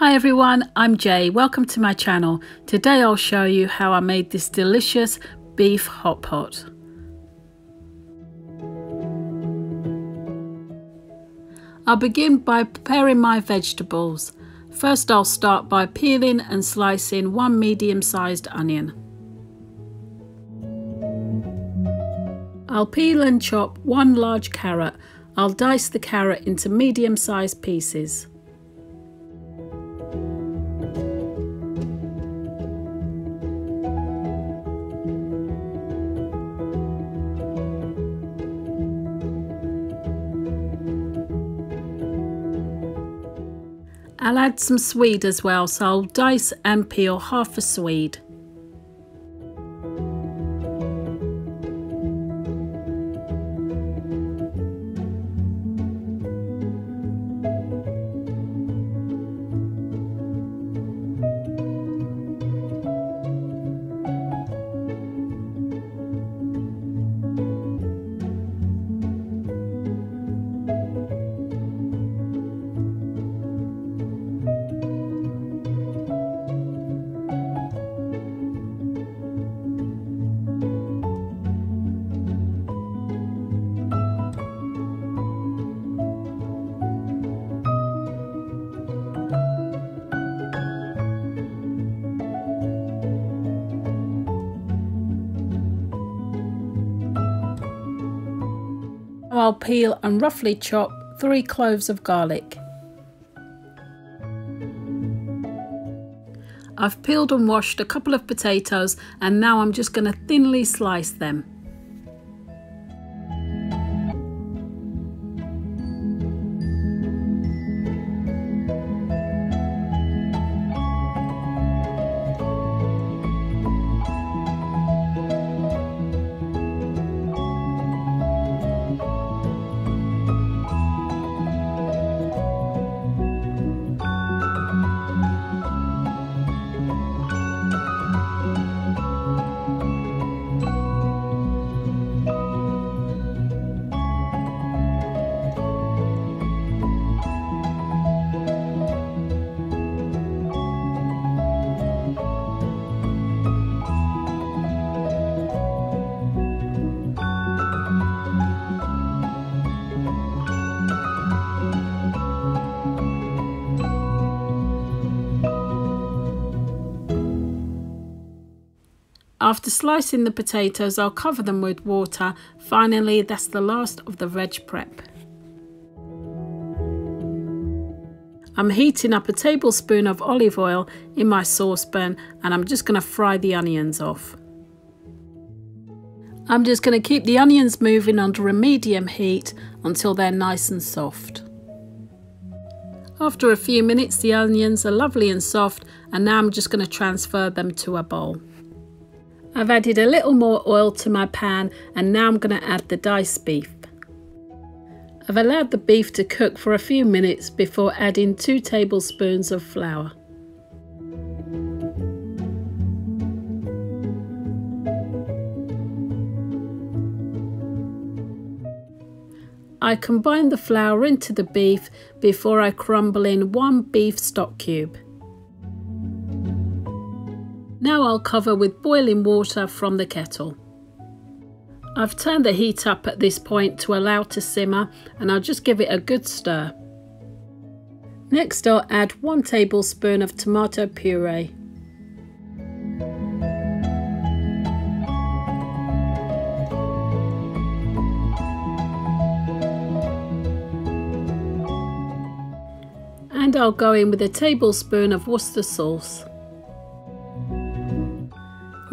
Hi everyone, I'm Jay. Welcome to my channel. Today I'll show you how I made this delicious beef hot pot. I'll begin by preparing my vegetables. First I'll start by peeling and slicing one medium-sized onion. I'll peel and chop one large carrot. I'll dice the carrot into medium-sized pieces. I'll add some swede as well, so I'll dice and peel half a swede. I'll peel and roughly chop three cloves of garlic. I've peeled and washed a couple of potatoes and now I'm just going to thinly slice them. After slicing the potatoes, I'll cover them with water. Finally, that's the last of the veg prep. I'm heating up a tablespoon of olive oil in my saucepan and I'm just going to fry the onions off. I'm just going to keep the onions moving under a medium heat until they're nice and soft. After a few minutes the onions are lovely and soft and now I'm just going to transfer them to a bowl. I've added a little more oil to my pan and now I'm going to add the diced beef. I've allowed the beef to cook for a few minutes before adding 2 tablespoons of flour. I combine the flour into the beef before I crumble in one beef stock cube. Now I'll cover with boiling water from the kettle. I've turned the heat up at this point to allow to simmer and I'll just give it a good stir. Next I'll add 1 tablespoon of tomato puree. And I'll go in with a tablespoon of Worcester sauce.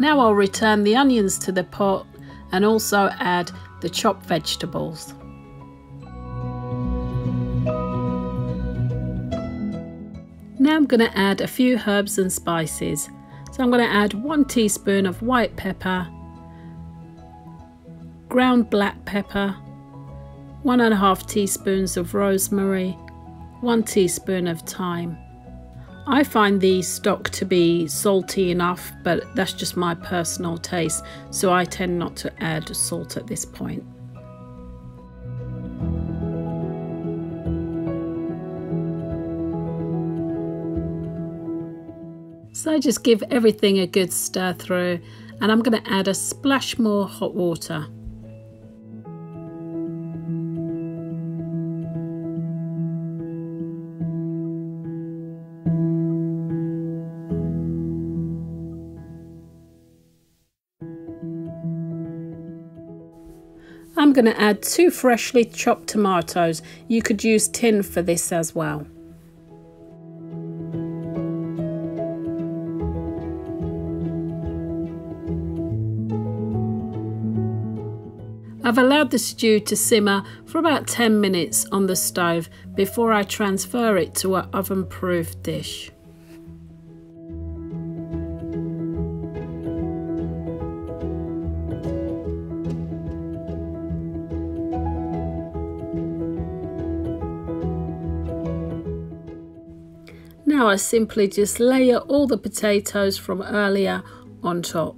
Now I'll return the onions to the pot and also add the chopped vegetables. Now I'm going to add a few herbs and spices. So I'm going to add one teaspoon of white pepper, ground black pepper, one and a half teaspoons of rosemary, one teaspoon of thyme. I find the stock to be salty enough, but that's just my personal taste, so I tend not to add salt at this point. So I just give everything a good stir through and I'm going to add a splash more hot water. Going to add two freshly chopped tomatoes. You could use tin for this as well. I've allowed the stew to simmer for about 10 minutes on the stove before I transfer it to an oven proof dish. Now I simply just layer all the potatoes from earlier on top.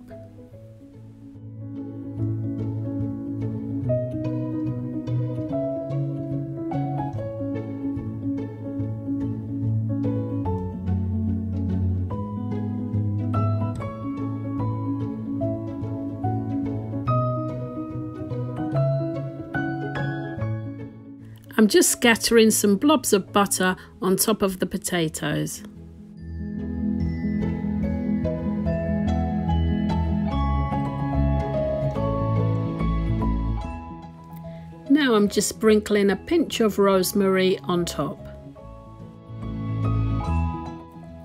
I'm just scattering some blobs of butter on top of the potatoes. Now I'm just sprinkling a pinch of rosemary on top.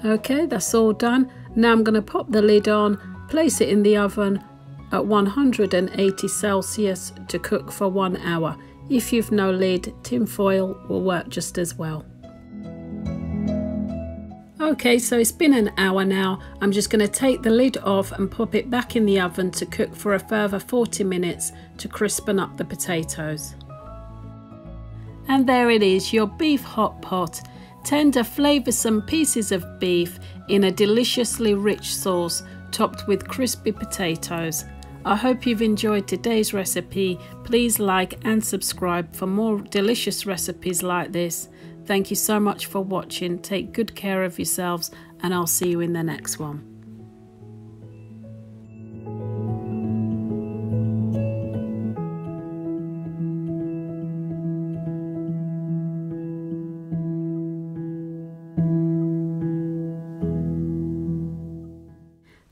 Okay, that's all done. Now I'm going to pop the lid on, place it in the oven at 180 Celsius to cook for one hour. If you've no lid, tin foil will work just as well. Okay, so it's been an hour now. I'm just going to take the lid off and pop it back in the oven to cook for a further 40 minutes to crispen up the potatoes. And there it is, your beef hot pot. Tender flavoursome pieces of beef in a deliciously rich sauce topped with crispy potatoes. I hope you've enjoyed today's recipe. Please like and subscribe for more delicious recipes like this. Thank you so much for watching. Take good care of yourselves and I'll see you in the next one.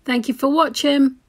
Thank you for watching.